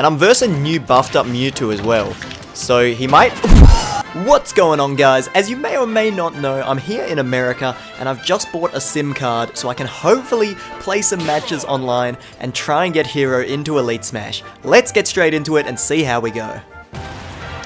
And I'm versing new buffed up Mewtwo as well. So he might... What's going on guys? As you may or may not know, I'm here in America and I've just bought a SIM card so I can hopefully play some matches online and try and get Hero into Elite Smash. Let's get straight into it and see how we go.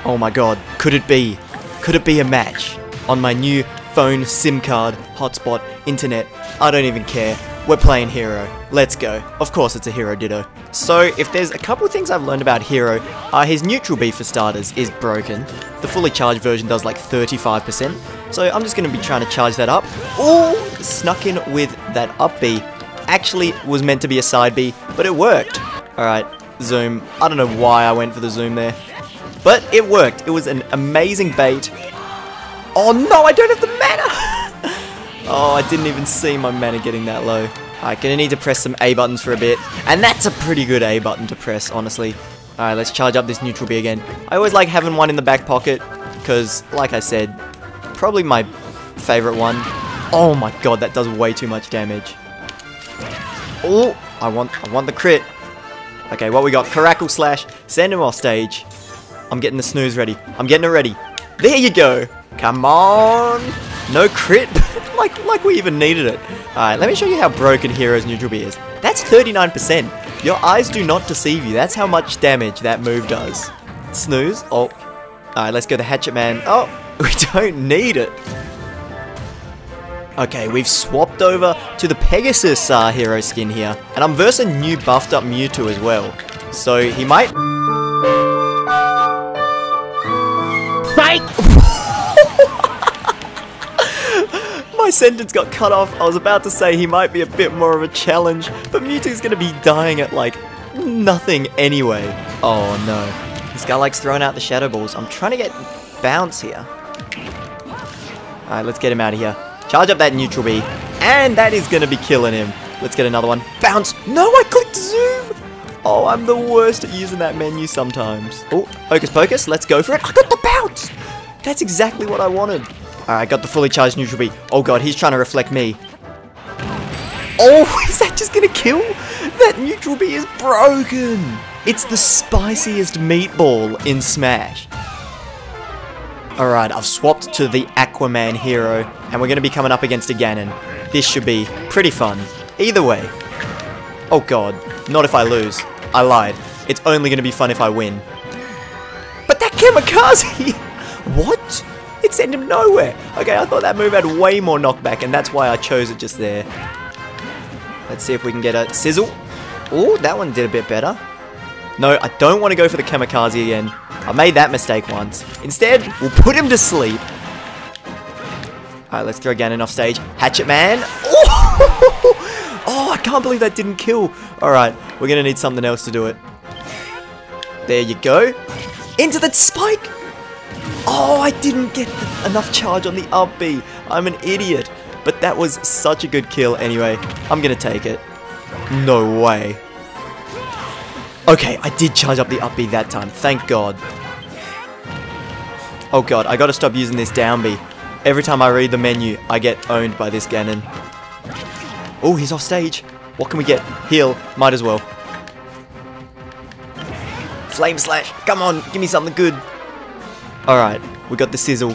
Oh my god, could it be? Could it be a match? On my new phone, SIM card, hotspot, internet, I don't even care. We're playing Hero. Let's go. Of course it's a Hero Ditto. So, if there's a couple things I've learned about Hero, uh, his neutral B for starters is broken. The fully charged version does like 35%, so I'm just going to be trying to charge that up. Oh, snuck in with that up B. Actually was meant to be a side B, but it worked. Alright, zoom. I don't know why I went for the zoom there. But it worked. It was an amazing bait. Oh no, I don't have the mana! Oh, I didn't even see my mana getting that low. Alright, gonna need to press some A buttons for a bit. And that's a pretty good A button to press, honestly. Alright, let's charge up this neutral B again. I always like having one in the back pocket, because, like I said, probably my favorite one. Oh my god, that does way too much damage. Oh, I want, I want the crit. Okay, what we got? Kacrackle Slash. Send him off stage. I'm getting the snooze ready. I'm getting it ready. There you go. Come on. No crit. like, like we even needed it. Alright, let me show you how broken Hero's neutral B is. That's 39%. Your eyes do not deceive you. That's how much damage that move does. Snooze. Oh. Alright, let's go to Hatchet Man. Oh, we don't need it. Okay, we've swapped over to the Pegasus uh, hero skin here. And I'm versing new buffed up Mewtwo as well. So he might... My sentence got cut off. I was about to say he might be a bit more of a challenge, but Mewtwo's gonna be dying at like nothing anyway. Oh no. This guy likes throwing out the Shadow Balls. I'm trying to get bounce here. Alright, let's get him out of here. Charge up that neutral B. And that is gonna be killing him. Let's get another one. Bounce! No, I clicked zoom! Oh, I'm the worst at using that menu sometimes. Oh, Hocus Pocus, let's go for it. I got the bounce! That's exactly what I wanted. Alright, got the fully charged neutral B. Oh god, he's trying to reflect me. Oh, is that just gonna kill? That neutral B is broken! It's the spiciest meatball in Smash. Alright, I've swapped to the Aquaman hero, and we're gonna be coming up against a Ganon. This should be pretty fun. Either way. Oh god, not if I lose. I lied. It's only gonna be fun if I win. But that Kamikaze! what? It sent him nowhere. Okay, I thought that move had way more knockback, and that's why I chose it just there. Let's see if we can get a sizzle. Oh, that one did a bit better. No, I don't want to go for the kamikaze again. I made that mistake once. Instead, we'll put him to sleep. Alright, let's throw Ganon off stage. Hatchet Man. Oh! oh, I can't believe that didn't kill. Alright, we're going to need something else to do it. There you go. Into the spike! Oh, I didn't get enough charge on the up B. I'm an idiot. But that was such a good kill anyway. I'm gonna take it. No way. Okay, I did charge up the up B that time. Thank God. Oh god, I gotta stop using this down B. Every time I read the menu, I get owned by this Ganon. Oh, he's off stage. What can we get? Heal. Might as well. Flame Slash. Come on, give me something good. Alright, we got the sizzle.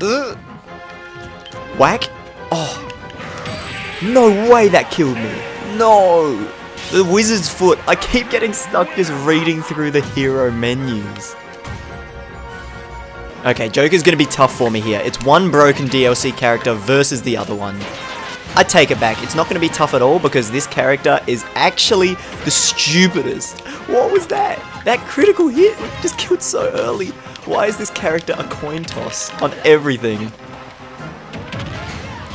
Ugh. Whack? Oh. No way that killed me. No. The wizard's foot. I keep getting stuck just reading through the hero menus. Okay, Joker's gonna be tough for me here. It's one broken DLC character versus the other one. I take it back. It's not to be tough at all because this character is actually the stupidest. What was that? That critical hit just killed so early. Why is this character a coin toss on everything?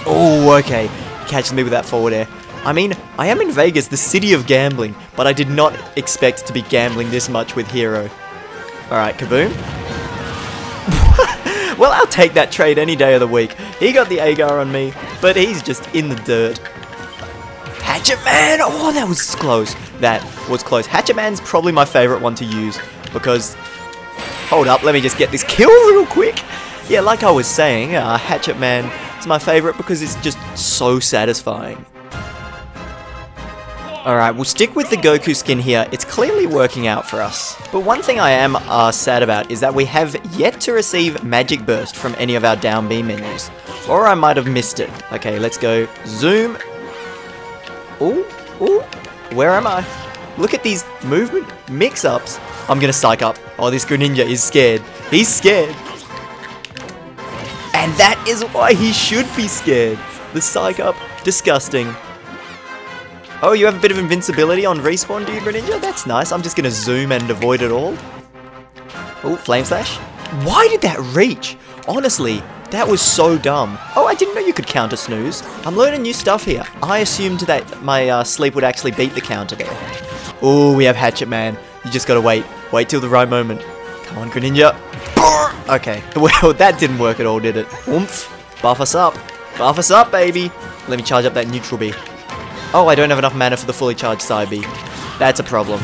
Oh, okay. Catching me with that forward air. I mean, I am in Vegas, the city of gambling, but I did not expect to be gambling this much with Hero. Alright, Kaboom. well, I'll take that trade any day of the week. He got the Agar on me, but he's just in the dirt. Hatchet Man! Oh, that was close. That was close. Hatchet Man's probably my favorite one to use because... Hold up, let me just get this kill real quick. Yeah, like I was saying, uh, Hatchet Man is my favorite because it's just so satisfying. Alright, we'll stick with the Goku skin here. It's clearly working out for us. But one thing I am uh, sad about is that we have yet to receive Magic Burst from any of our down B menus. Or I might have missed it. Okay, let's go. Zoom. Ooh, ooh. Where am I? Look at these movement mix-ups. I'm gonna psych up. Oh, this Greninja is scared. He's scared. And that is why he should be scared. The psych up, disgusting. Oh, you have a bit of invincibility on respawn, do you, Greninja? That's nice. I'm just gonna zoom and avoid it all. Oh, Flame Slash. Why did that reach? Honestly, that was so dumb. Oh, I didn't know you could counter snooze. I'm learning new stuff here. I assumed that my uh, sleep would actually beat the counter there. Oh, we have Hatchet Man. You just gotta wait. Wait till the right moment. Come on, Greninja. Okay, well, that didn't work at all, did it? Oomph. Buff us up. Buff us up, baby. Let me charge up that neutral B. Oh, I don't have enough mana for the fully charged side B. That's a problem.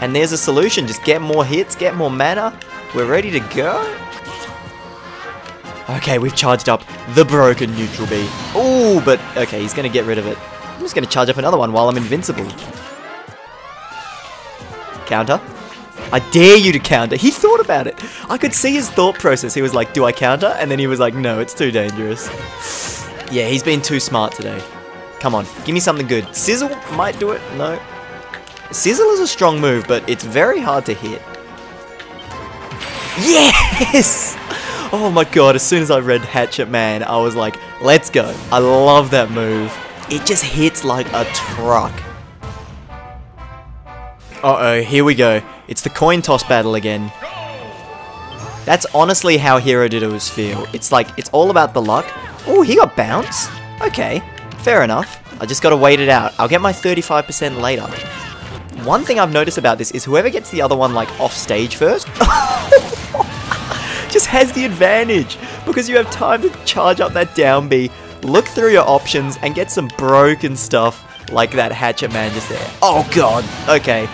And there's a solution. Just get more hits, get more mana. We're ready to go. Okay, we've charged up the broken neutral B. Ooh, but okay, he's going to get rid of it. I'm just going to charge up another one while I'm invincible. Counter. I dare you to counter. He thought about it. I could see his thought process. He was like, do I counter? And then he was like, no, it's too dangerous. Yeah, he's been too smart today. Come on, give me something good. Sizzle might do it. No. Sizzle is a strong move, but it's very hard to hit. Yes! Oh my god, as soon as I read Hatchet Man, I was like, let's go. I love that move. It just hits like a truck. Uh-oh, here we go. It's the coin toss battle again. That's honestly how Hero Dittos feel. It's like, it's all about the luck. Oh, he got bounce. Okay. Fair enough. I just gotta wait it out. I'll get my 35% later. One thing I've noticed about this is whoever gets the other one like off stage first just has the advantage because you have time to charge up that down B, look through your options and get some broken stuff like that hatchet man just there. Oh god. Okay.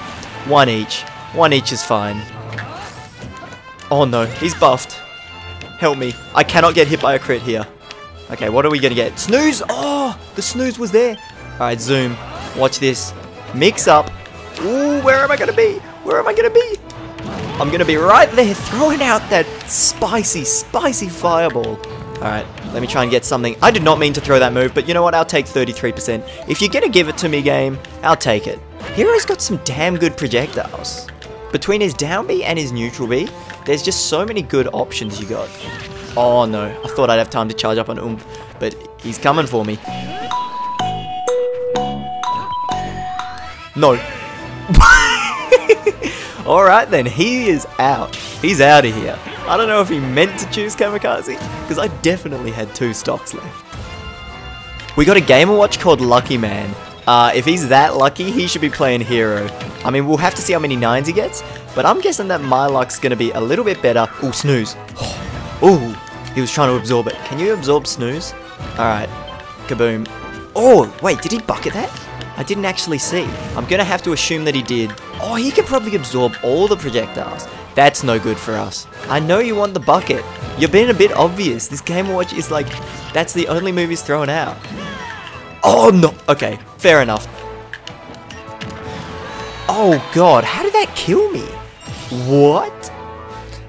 One each. One each is fine. Oh no, he's buffed. Help me. I cannot get hit by a crit here. Okay, what are we gonna get? Snooze! Oh, the snooze was there. Alright, zoom. Watch this. Mix up. Ooh, where am I gonna be? Where am I gonna be? I'm gonna be right there throwing out that spicy, spicy fireball. Alright, let me try and get something. I did not mean to throw that move, but you know what? I'll take 33%. If you're gonna give it to me, game, I'll take it. Hero's got some damn good projectiles. Between his down B and his neutral B, there's just so many good options you got. Oh no, I thought I'd have time to charge up on Oomph, but he's coming for me. No. Alright then, he is out. He's out of here. I don't know if he meant to choose Kamikaze, because I definitely had two stocks left. We got a Game & Watch called Lucky Man. Uh, if he's that lucky, he should be playing Hero. I mean, we'll have to see how many nines he gets, but I'm guessing that my luck's going to be a little bit better. Ooh, snooze. Ooh, he was trying to absorb it. Can you absorb snooze? Alright. Kaboom. Oh, wait, did he bucket that? I didn't actually see. I'm gonna have to assume that he did. Oh, he can probably absorb all the projectiles. That's no good for us. I know you want the bucket. You're being a bit obvious. This Game Watch is like, that's the only move he's thrown out. Oh, no. Okay, fair enough. Oh, God. How did that kill me? What?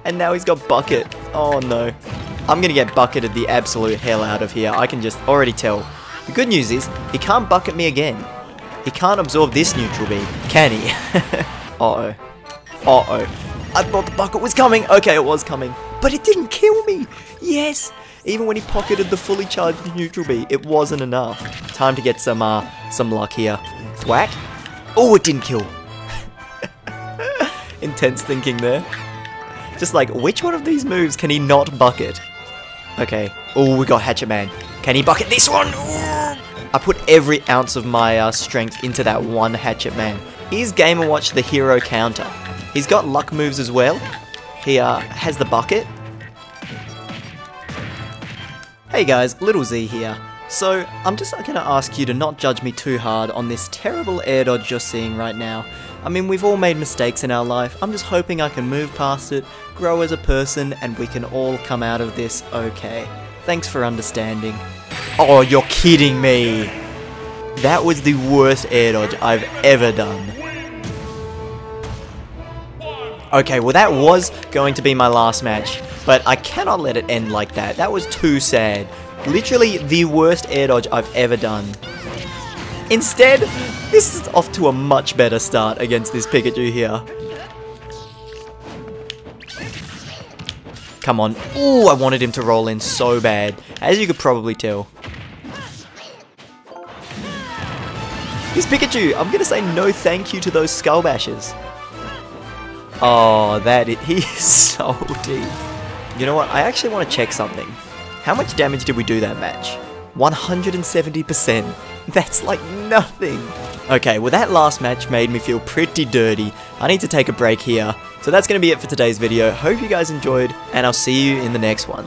And now he's got bucket. Oh, no. I'm gonna get bucketed the absolute hell out of here. I can just already tell. The good news is, he can't bucket me again. He can't absorb this neutral beam, can he? Uh-oh. Uh-oh. I thought the bucket was coming. Okay, it was coming. But it didn't kill me. Yes. Even when he pocketed the fully charged neutral B, it wasn't enough. Time to get some, uh, some luck here. Thwack. Oh, it didn't kill. Intense thinking there. Just like, which one of these moves can he not bucket? Okay. Oh, we got Hatchet Man. Can he bucket this one? I put every ounce of my uh, strength into that one Hatchet Man. Here's Game & Watch the hero counter. He's got luck moves as well. He uh, has the bucket. Hey guys, Little Z here. So, I'm just to ask you to not judge me too hard on this terrible air dodge you're seeing right now. I mean, we've all made mistakes in our life. I'm just hoping I can move past it, grow as a person, and we can all come out of this okay. Thanks for understanding. Oh, you're kidding me. That was the worst air dodge I've ever done. Okay, well that was going to be my last match, but I cannot let it end like that. That was too sad. Literally the worst air dodge I've ever done. Instead, this is off to a much better start against this Pikachu here. Come on. Ooh, I wanted him to roll in so bad, as you could probably tell. This Pikachu, I'm gonna say no thank you to those Skull Bashes. Oh, that is, he's so deep. You know what, I actually want to check something. How much damage did we do that match? 170%. That's like nothing. Okay, well that last match made me feel pretty dirty. I need to take a break here. So that's going to be it for today's video. Hope you guys enjoyed, and I'll see you in the next one.